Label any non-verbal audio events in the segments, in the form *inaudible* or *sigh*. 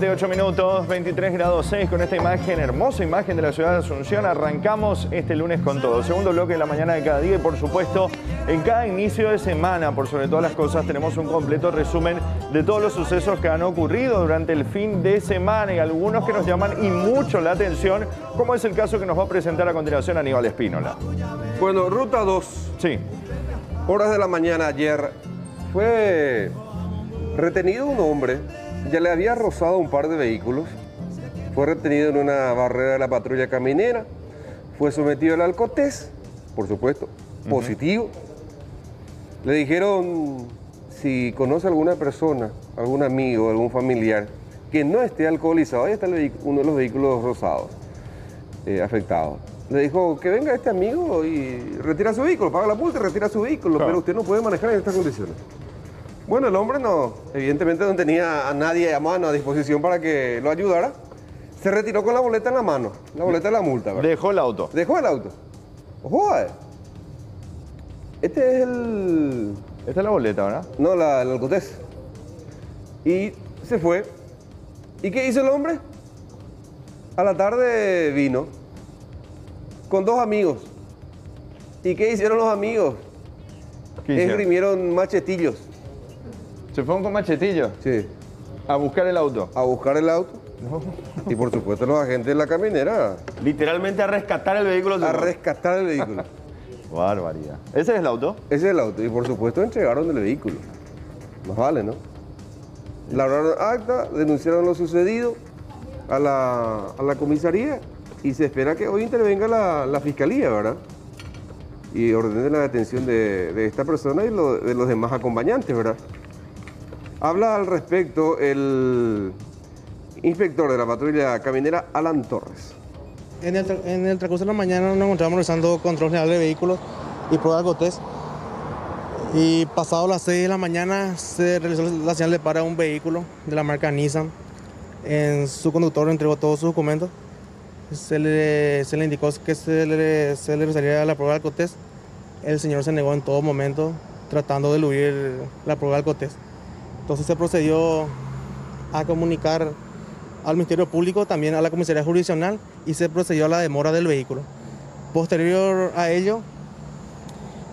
48 minutos, 23 grados 6 con esta imagen, hermosa imagen de la ciudad de Asunción. Arrancamos este lunes con todo. Segundo bloque de la mañana de cada día y por supuesto en cada inicio de semana, por sobre todas las cosas, tenemos un completo resumen de todos los sucesos que han ocurrido durante el fin de semana y algunos que nos llaman y mucho la atención, como es el caso que nos va a presentar a continuación Aníbal Espínola. Bueno, ruta 2. Sí. Horas de la mañana ayer fue retenido un hombre, ya le había rozado un par de vehículos, fue retenido en una barrera de la patrulla caminera, fue sometido al alcotés, por supuesto, positivo. Le dijeron si conoce alguna persona, algún amigo, algún familiar que no esté alcoholizado, ahí está el uno de los vehículos rosados eh, afectados. Le dijo que venga este amigo y retira su vehículo, paga la multa y retira su vehículo, Claro. pero usted no puede manejar en estas condiciones. Bueno, el hombre no, evidentemente no tenía a nadie a mano, a disposición para que lo ayudara. Se retiró con la boleta en la mano, la boleta de la multa. ¿verdad? Dejó el auto. Dejó el auto. Ojo, eh. Este es el... Esta es la boleta, ¿verdad? No, la, el alcotés. Y se fue. ¿Y qué hizo el hombre? A la tarde vino con dos amigos. ¿Y qué hicieron los amigos? Esgrimieron machetillos. Se fueron con machetillo Sí. a buscar el auto. A buscar el auto. Y por supuesto los agentes de la caminera Literalmente a rescatar el vehículo. a rescatar el vehículo. *laughs* Barbaridad. ¿Ese es el auto? Ese es el auto. Y por supuesto entregaron el vehículo. Más vale, ¿no? Labraron acta, denunciaron lo sucedido a la, a la comisaría y se espera que hoy intervenga la, la fiscalía, ¿verdad? Y ordene la detención de, de esta persona y lo- de los demás acompañantes, ¿verdad? Habla al respecto el inspector de la patrulla caminera, Alan Torres. En el, en transcurso de la mañana nos encontramos realizando control general de vehículos y prueba de alcotés. Y pasado las 6 de la mañana se realizó la señal de para un vehículo de la marca Nissan. En su conductor entregó todos sus documentos. Se le, se le indicó que se le, se le realizaría la prueba de alcotés. El señor se negó en todo momento tratando de eludir la prueba de alcotés. Entonces se procedió a comunicar al Ministerio Público, también a la Comisaría Jurisdiccional y se procedió a la demora del vehículo. Posterior a ello,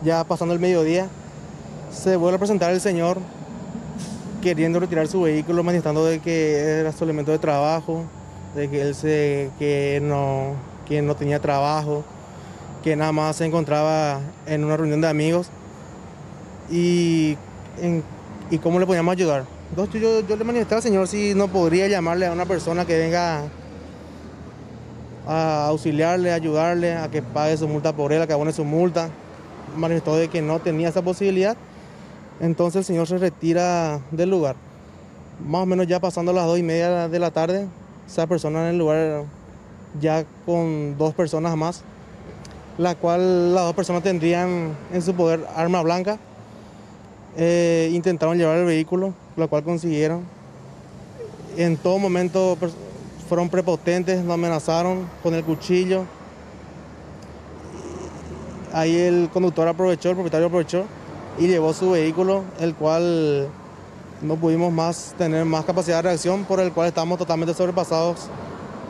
ya pasando el mediodía, se vuelve a presentar el señor queriendo retirar su vehículo, manifestando de que era su elemento de trabajo, de que él se, que no, que no tenía trabajo, que nada más se encontraba en una reunión de amigos y, en- y cómo le podíamos ayudar. Entonces yo, le manifesté al señor si no podría llamarle a una persona que venga a auxiliarle, a ayudarle, a que pague su multa por él, a que abone su multa. Manifestó de que no tenía esa posibilidad. Entonces el señor se retira del lugar. Más o menos ya pasando las dos y media de la tarde, esa persona en el lugar ya con dos personas más, la cual las dos personas tendrían en su poder arma blanca. Eh, intentaron llevar el vehículo, lo cual consiguieron. En todo momento pers- fueron prepotentes, nos amenazaron con el cuchillo. Ahí el conductor aprovechó, el propietario aprovechó y llevó su vehículo, el cual no pudimos más tener más capacidad de reacción, por el cual estamos totalmente sobrepasados,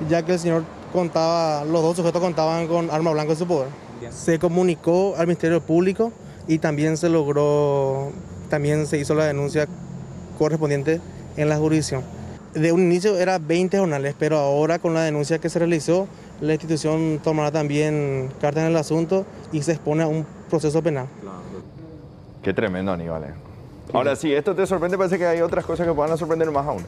ya que el señor contaba, los dos sujetos contaban con arma blanca en su poder. Se comunicó al Ministerio Público y también se logró, también se hizo la denuncia correspondiente en la jurisdicción. De un inicio era 20 jornales, pero ahora con la denuncia que se realizó, la institución tomará también carta en el asunto y se expone a un proceso penal. Qué tremendo, Aníbal. eh. Ahora sí, esto te sorprende, parece que hay otras cosas que puedan sorprender más aún.